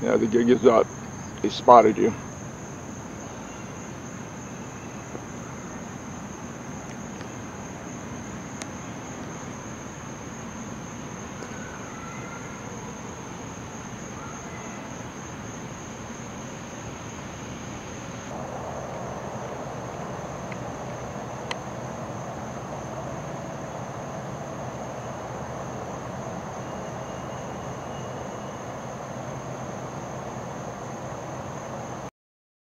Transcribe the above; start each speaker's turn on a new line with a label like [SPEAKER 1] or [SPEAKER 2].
[SPEAKER 1] Yeah, the gig is up. They spotted you.